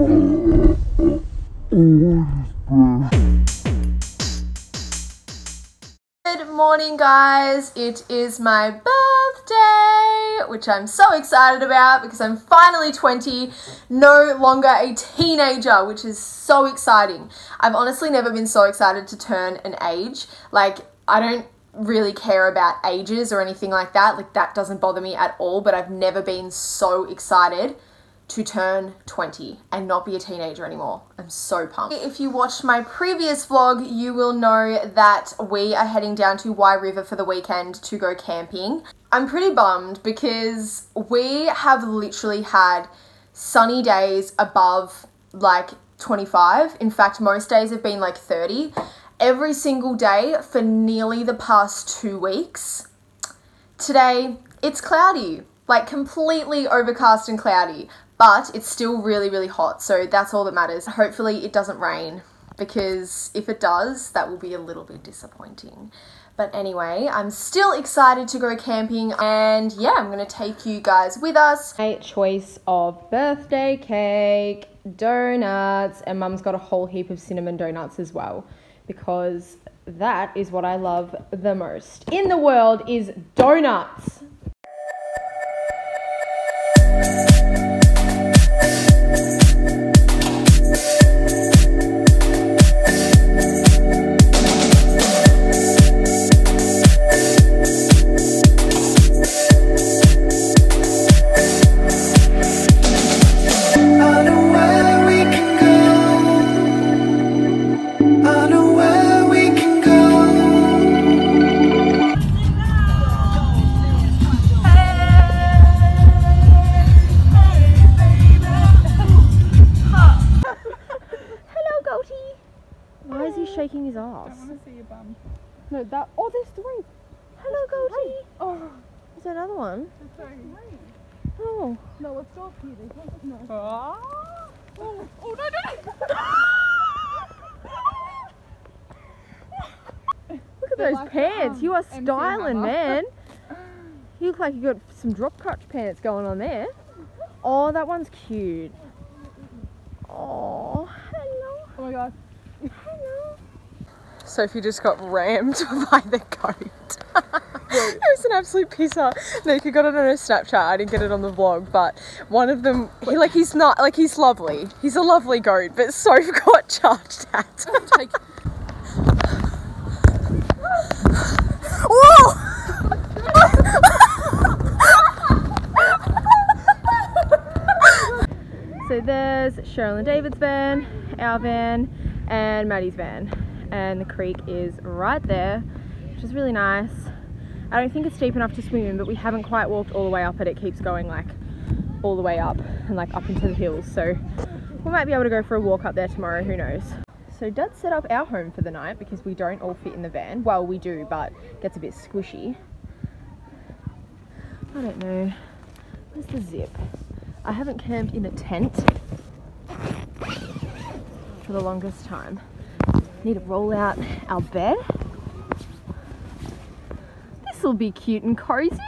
Good morning, guys. It is my birthday, which I'm so excited about because I'm finally 20, no longer a teenager, which is so exciting. I've honestly never been so excited to turn an age. Like, I don't really care about ages or anything like that. Like, that doesn't bother me at all, but I've never been so excited to turn 20 and not be a teenager anymore. I'm so pumped. If you watched my previous vlog, you will know that we are heading down to Wye River for the weekend to go camping. I'm pretty bummed because we have literally had sunny days above like 25. In fact, most days have been like 30 every single day for nearly the past two weeks. Today, it's cloudy, like completely overcast and cloudy but it's still really, really hot. So that's all that matters. Hopefully it doesn't rain because if it does, that will be a little bit disappointing. But anyway, I'm still excited to go camping and yeah, I'm gonna take you guys with us. My choice of birthday cake, donuts, and mum's got a whole heap of cinnamon donuts as well because that is what I love the most in the world is donuts. No, that. Oh, there's three. Hello, goatee. Oh, Is there another one? sorry. Oh. No, let's stop here. There's one. No. Oh, oh no, no, Look at They're those like, pants. um, you are styling, man. You look like you got some drop crotch pants going on there. Oh, that one's cute. Oh, hello. Oh my god. Sophie just got rammed by the goat. it was an absolute pisser. Nika got it on her Snapchat. I didn't get it on the vlog, but one of them, he like he's not like he's lovely. He's a lovely goat, but Soph got charged at. Take. Whoa! So there's Cheryl and David's van, our van, and Maddie's van. And the creek is right there, which is really nice. I don't think it's deep enough to swim in, but we haven't quite walked all the way up it. It keeps going like all the way up and like up into the hills. So we might be able to go for a walk up there tomorrow, who knows. So Dad set up our home for the night because we don't all fit in the van. Well, we do, but it gets a bit squishy. I don't know. Where's the zip? I haven't camped in a tent for the longest time. Need to roll out our bed. This will be cute and cozy.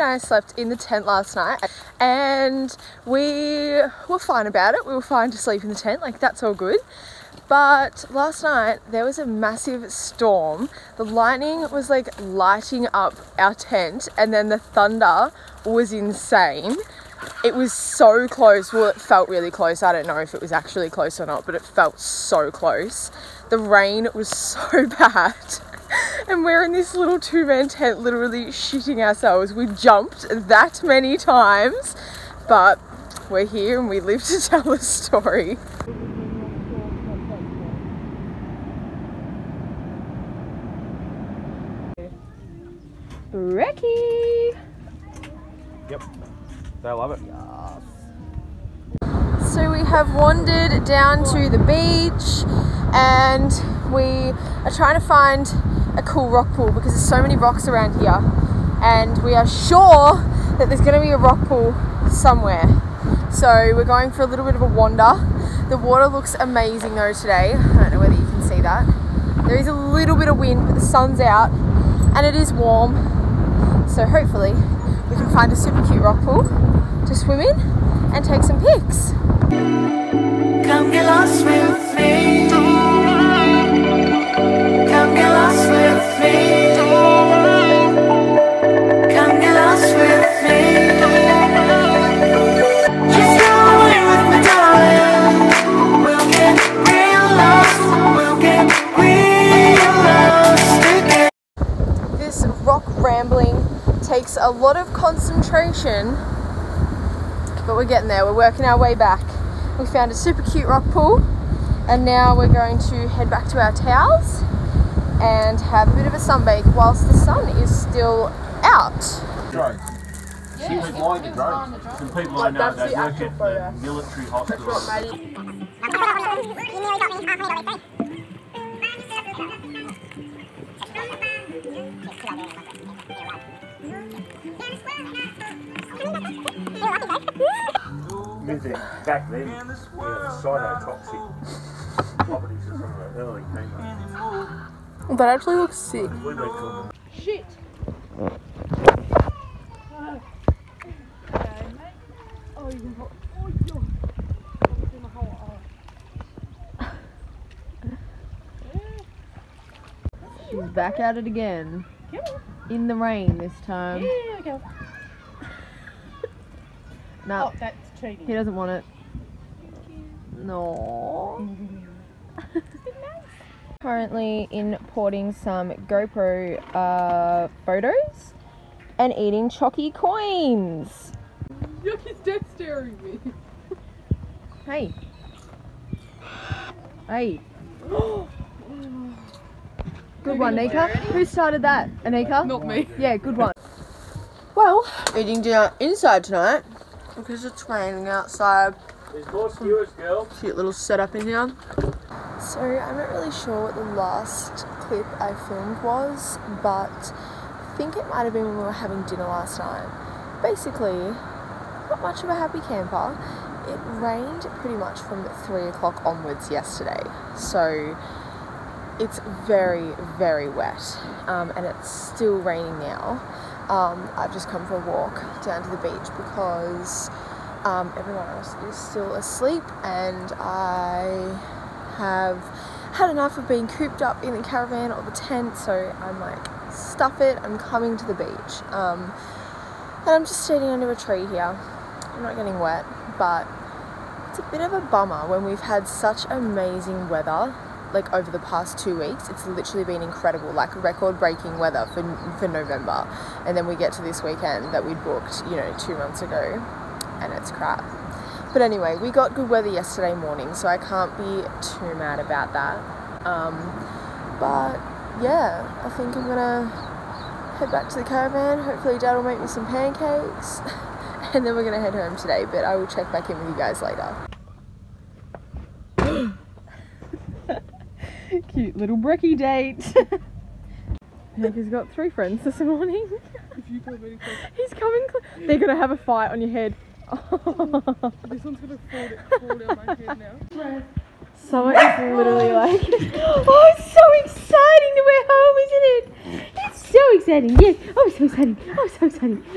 And I slept in the tent last night and we were fine about it. We were fine to sleep in the tent, like that's all good. But last night there was a massive storm. The lightning was like lighting up our tent, and then the thunder was insane. It was so close. Well, it felt really close. I don't know if it was actually close or not, but it felt so close. The rain was so bad. And we're in this little two man tent, literally shitting ourselves. We jumped that many times, but we're here and we live to tell the story. Brekkie! Yep. They love it. Yes. So we have wandered down to the beach and we are trying to find a cool rock pool because there's so many rocks around here and we are sure that there's going to be a rock pool somewhere. So we're going for a little bit of a wander. The water looks amazing though today. I don't know whether you can see that. There is a little bit of wind but the sun's out and it is warm. So hopefully we can find a super cute rock pool to swim in and take some pics. Come get lost with me. Concentration, but we're getting there. We're working our way back. We found a super cute rock pool, and now we're going to head back to our towels and have a bit of a sunbake whilst the sun is still out. Drones. She was flying the drones. Some people I know, they work at the military hospital. Music back then, yeah, cytotoxic properties of some of the early chemo. That actually looks sick. We went to Shit. Oh, you can put. Oh, yo. It's in the hole. She's back at it again. In the rain this time. Yeah, okay. No, Oh, that's cheating. he doesn't want it. No. Currently importing some GoPro uh, photos and eating chalky coins. Yuck, he's dead staring me. Hey. Hey. Good one, Nika. Who started that? Anika? Not me. Yeah, good one. Well, eating dinner inside tonight because it's raining outside. There's more skewers, girl. Cute little setup in here. So I'm not really sure what the last clip I filmed was, but I think it might have been when we were having dinner last night. Basically, not much of a happy camper. It rained pretty much from three o'clock onwards yesterday, so it's very, very wet, um, and it's still raining now. Um, I've just come for a walk down to the beach because um, everyone else is still asleep, and I have had enough of being cooped up in the caravan or the tent, so I'm like, stuff it, I'm coming to the beach. Um, and I'm just standing under a tree here. I'm not getting wet, but it's a bit of a bummer when we've had such amazing weather like over the past two weeks it's literally been incredible like record breaking weather for, for november. And then we get to this weekend that we'd booked you know two months ago and it's crap. But anyway we got good weather yesterday morning so i can't be too mad about that. Um, but yeah i think i'm gonna head back to the caravan. Hopefully dad will make me some pancakes. And then we're gonna head home today but i will check back in with you guys later Cute little brekkie date. Nika's got three friends this morning. If you come any closer, He's coming. Cl- They're gonna have a fight on your head. this one's gonna fall, fall down my head now. Someone is literally like, oh, it's so exciting that we're home, isn't it? It's so exciting. Yes. Oh, so exciting. Oh, so exciting.